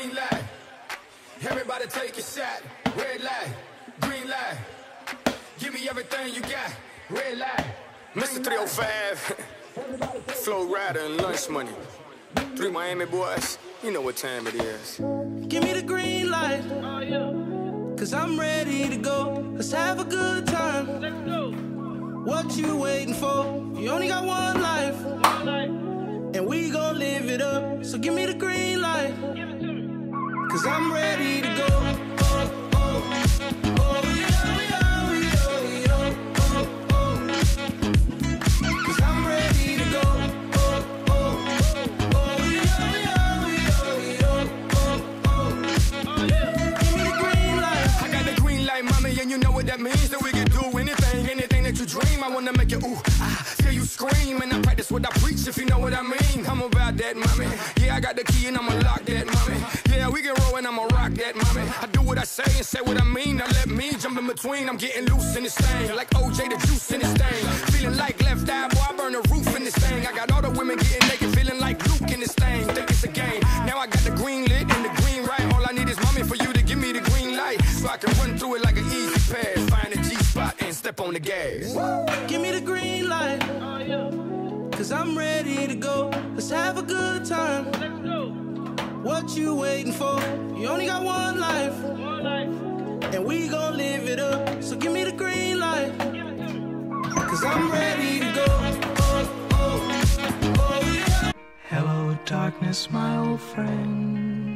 green light. Everybody take a shot. Red light, green light. Give me everything you got. Red light. Mr. 305, Flo Rida and Lunch Money. Three Miami boys, you know what time it is. Give me the green light. Oh, Cause I'm ready to go. Let's have a good time. Let's go. What you waiting for? You only got one life. One life. And we gon' live it up. So give me the green light. Cause I'm ready to go. Oh, oh, oh, and you know what that means. That we can do anything, anything that you dream. I wanna make it ooh, ah, till you scream. And I practice what I preach, if you know what I mean. I'm about that, mommy. Yeah, I got the key and I'ma lock that, mommy. Yeah, we can roll and I'ma rock that, mommy. I do what I say and say what I mean. Now let me jump in between. I'm getting loose in this thing, like OJ the juice in this thing. Feeling like left eye, boy, I burn the roof in this thing. I got all the women getting naked, feeling like Luke in this thing. Think it's a game. Now I got the green lit and the green right. All I need is mommy for you to give me the green light, so I can run through it like an E-ZPass. Find a G spot and step on the gas. Give me the green light. Oh, Cause I'm ready to go. Let's have a good time. What you waiting for? You only got one life. One life. And we gon' live it up. So give me the green light. Cause I'm ready to go. Oh, oh, oh. Hello, darkness, my old friend.